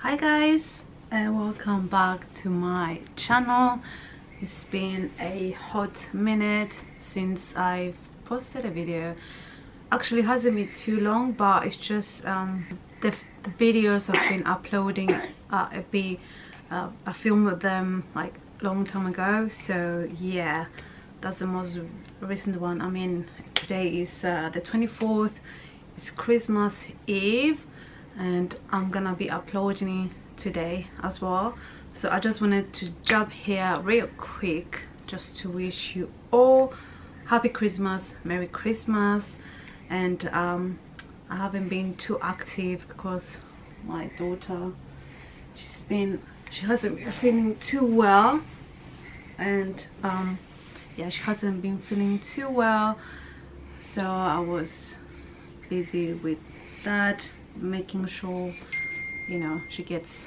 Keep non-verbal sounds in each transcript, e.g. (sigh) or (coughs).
hi guys and welcome back to my channel. It's been a hot minute since I've posted a video. Actually hasn't been too long but it's just um, the, the, videos I've been uploading (coughs) uh, a bit uh, I filmed them like long time ago. So yeah that's the most recent one. I mean today is uh, the 24th it's Christmas Eve and I'm gonna be uploading today as well. So I just wanted to jump here real quick just to wish you all happy Christmas Merry Christmas. And um, I haven't been too active because my daughter she's been she hasn't been feeling too well. And um, yeah she hasn't been feeling too well. So I was busy with that making sure you know she gets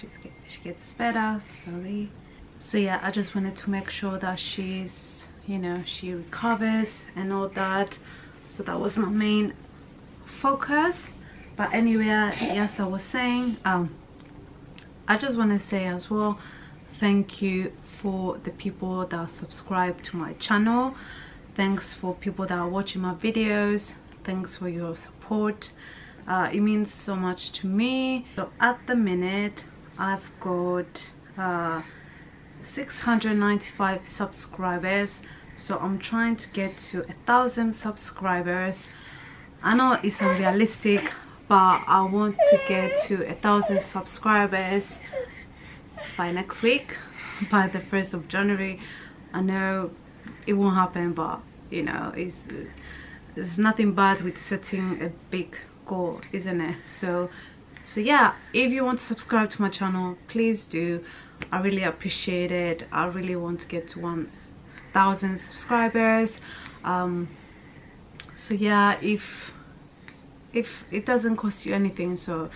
get, she gets better sorry. So yeah I just wanted to make sure that she's you know she recovers and all that. So that was my main focus. But anyway yes I was saying um I just want to say as well thank you for the people that subscribe to my channel. Thanks for people that are watching my videos. Thanks for your support uh, it means so much to me. So at the minute I've got uh, 695 subscribers. So I'm trying to get to a thousand subscribers. I know it's unrealistic but I want to get to a thousand subscribers by next week (laughs) by the 1st of January. I know it won't happen but you know it's there's nothing bad with setting a big goal isn't it? So so yeah if you want to subscribe to my channel please do. I really appreciate it. I really want to get to 1000 subscribers. Um so yeah if if it doesn't cost you anything so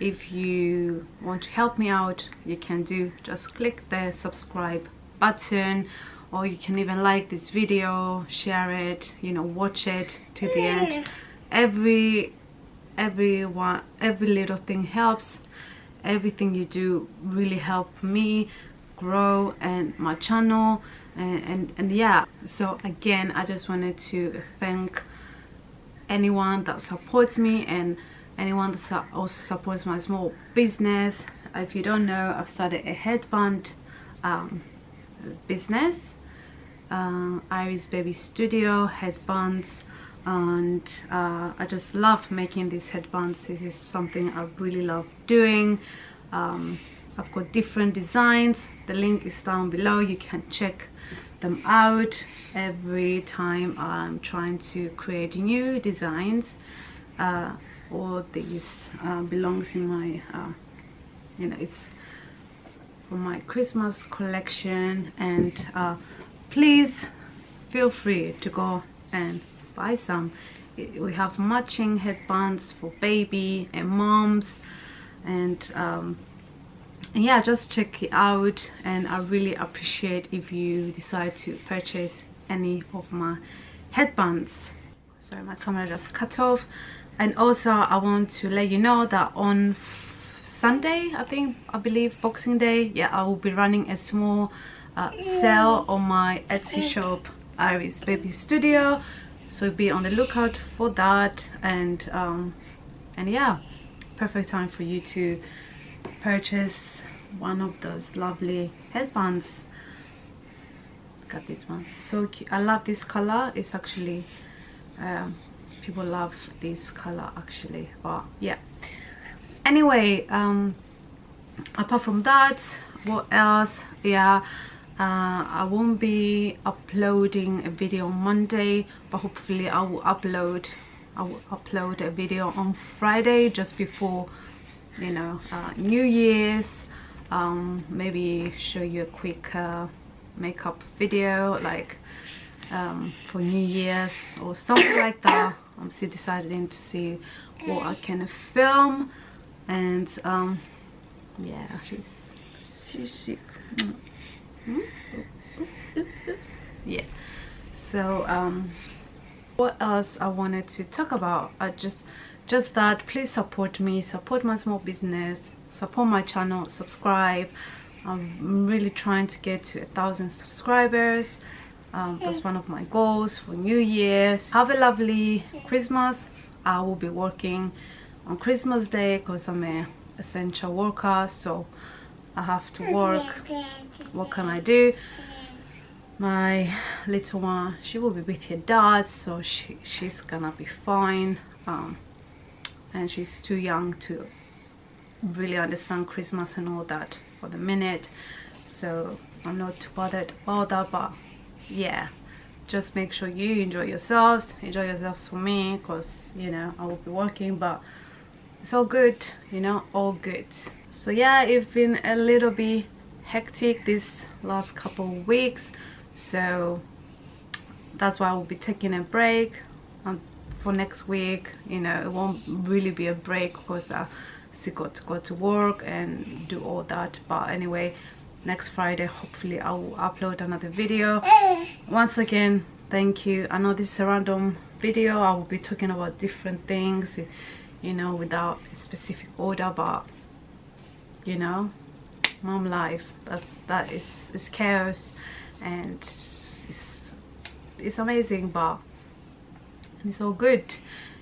if you want to help me out you can do. Just click the subscribe button or you can even like this video share it you know watch it to the end. Every everyone every little thing helps. Everything you do really help me grow and my channel and, and and yeah. So again i just wanted to thank anyone that supports me and anyone that also supports my small business. If you don't know i've started a headband um, business. Uh, Iris Baby Studio headbands and uh, I just love making these headbands. This is something I really love doing. Um, I've got different designs. The link is down below. You can check them out every time I'm trying to create new designs uh, all these uh, belongs in my uh, you know it's for my Christmas collection. And uh, please feel free to go and buy some. We have matching headbands for baby and moms. And um, yeah just check it out. And I really appreciate if you decide to purchase any of my headbands. Sorry my camera just cut off. And also I want to let you know that on Sunday I think I believe Boxing Day yeah I will be running a small uh, sale on my Etsy shop Iris Baby Studio so be on the lookout for that and um, and yeah perfect time for you to purchase one of those lovely headbands. Got this one. So cute I love this color. It's actually um, people love this color actually but yeah. Anyway um apart from that what else? Yeah uh, I won't be uploading a video on Monday but hopefully I will upload I will upload a video on Friday just before you know uh, New Year's. Um, maybe show you a quick uh, makeup video like um, for New Year's or something like that. I'm still deciding to see what I can film. And um, yeah she's she's she, mm. Oops, oops. Yeah. So, um, what else I wanted to talk about? I just just that please support me support my small business support my channel subscribe i'm really trying to get to a thousand subscribers um, that's one of my goals for new year's have a lovely christmas i will be working on christmas day because i'm a essential worker so i have to work. What can i do? My little one she will be with her dad so she she's gonna be fine. Um, and she's too young to really understand christmas and all that for the minute. So i'm not too bothered about that but yeah just make sure you enjoy yourselves enjoy yourselves for me because you know i will be working but it's all good you know all good so yeah it's been a little bit hectic this last couple of weeks. So that's why I will be taking a break um, for next week. You know it won't really be a break because I still got to go to work and do all that. But anyway next Friday hopefully I will upload another video. Once again thank you. I know this is a random video. I will be talking about different things you know without a specific order but you know mom life. That's that is is chaos and it's it's amazing but it's all good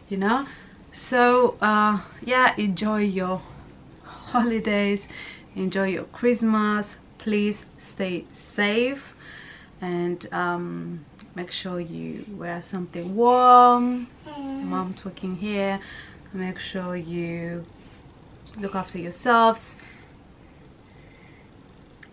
you know? So uh yeah enjoy your holidays enjoy your christmas. Please stay safe and um make sure you wear something warm. Mom talking here. Make sure you look after yourselves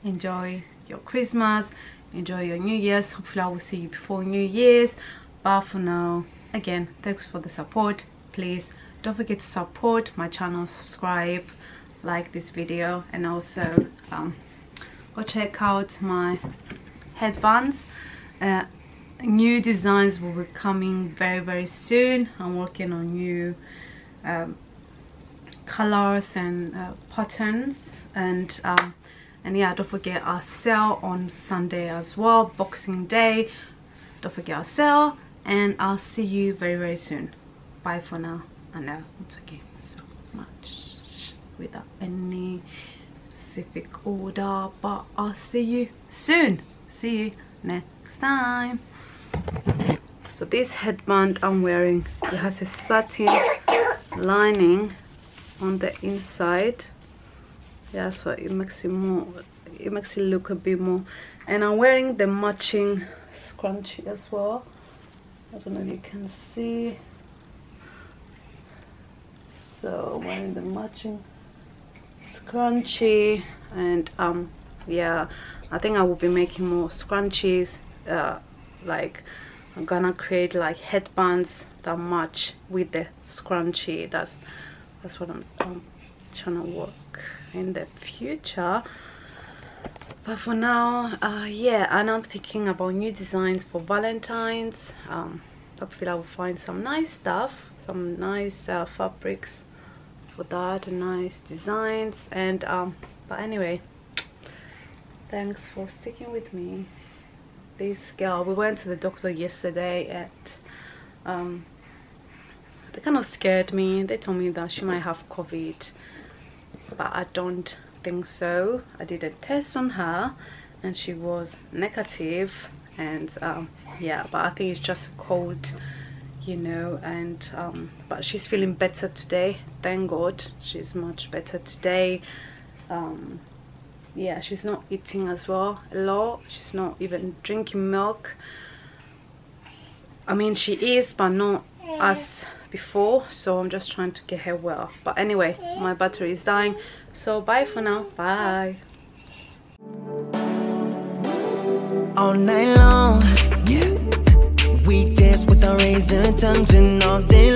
enjoy your christmas. Enjoy your new year's. Hopefully i will see you before new year's. But for now. Again thanks for the support. Please don't forget to support my channel. Subscribe like this video and also um, go check out my headbands. Uh, new designs will be coming very very soon. I'm working on new um, colors and uh, patterns. And um, and yeah don't forget our sale on sunday as well boxing day. Don't forget our sale and i'll see you very very soon. Bye for now. I know i'm talking so much without any specific order but i'll see you soon. See you next time. So this headband i'm wearing it has a satin lining on the inside yeah so it makes it more it makes it look a bit more. And i'm wearing the matching scrunchie as well. I don't know if you can see. So wearing the matching scrunchie and um yeah i think i will be making more scrunchies uh like i'm gonna create like headbands that match with the scrunchie. That's that's what i'm, I'm trying to work in the future. But for now uh, yeah and i'm thinking about new designs for valentines. Um, hopefully i will find some nice stuff some nice uh, fabrics for that and nice designs. And um, but anyway thanks for sticking with me. This girl we went to the doctor yesterday at um, they kind of scared me. They told me that she might have covid but I don't think so. I did a test on her and she was negative and um, yeah but I think it's just a cold you know and um, but she's feeling better today. Thank God she's much better today. Um, yeah she's not eating as well a lot. She's not even drinking milk. I mean she is but not as before so i'm just trying to get her well. But anyway my battery is dying. So bye for now. Bye. All night long yeah. We dance with our razor tongues and all day